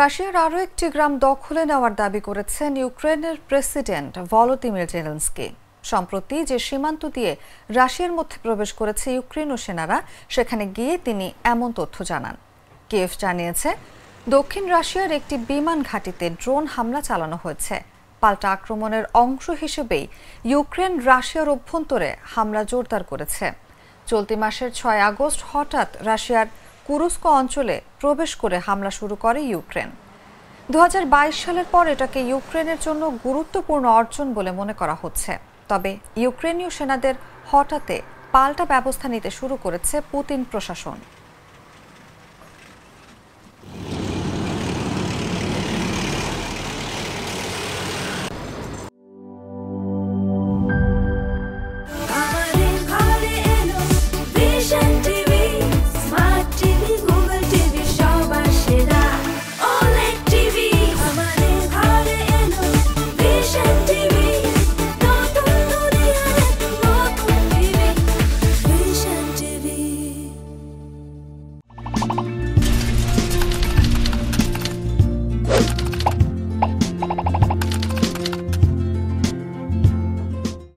রাশিয়ার আরও একটি গ্রাম দখলে নেওয়ার দাবি করেছেন ইউক্রেনের প্রেসিডেন্ট ভলোদিমির জেলেন্সকি। সম্প্রতি যে সীমান্ত দিয়ে রাশিয়ার মধ্যে প্রবেশ করেছে ইউক্রেনীয় সেনারা, সেখানে গিয়ে তিনি এমন তথ্য জানান। কিয়েভ জানিয়েছে, দক্ষিণ রাশিয়ার একটি বিমান ঘাঁটিতে ড্রোন হামলা চালানো হয়েছে। পাল্টা আক্রমণের অংশ হিসেবেই ইউক্রেন রাশিয়ার অভ্যন্তরে হামলা জোরদার করেছে। চলতি মাসের ছয় আগস্ট হঠাৎ রাশিয়ার কুরুস্ক অঞ্চলে প্রবেশ করে হামলা শুরু করে ইউক্রেন। দু হাজার বাইশ সালের পর এটাকে ইউক্রেনের জন্য গুরুত্বপূর্ণ অর্জন বলে মনে করা হচ্ছে। তবে ইউক্রেনীয় সেনাদের হঠাতে পাল্টা ব্যবস্থা নিতে শুরু করেছে পুতিন প্রশাসন।